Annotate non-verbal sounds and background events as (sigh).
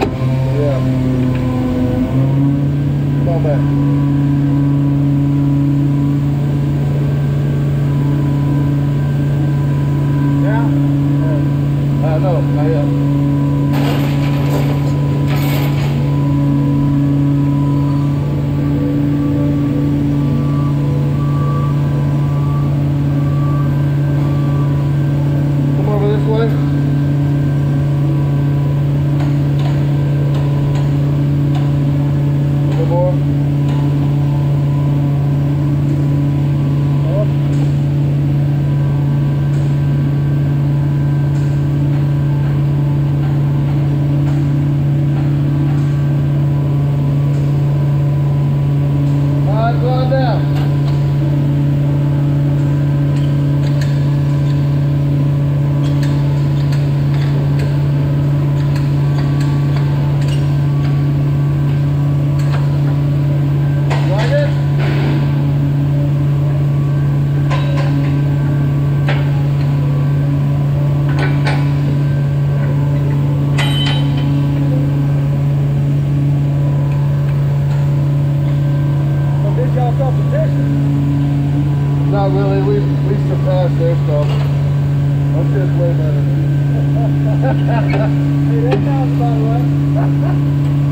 Yeah. Come on back. Yeah. Uh, Not really. We we surpassed their stuff. Our shit's way better. (laughs) Hey, that sounds about right. (laughs)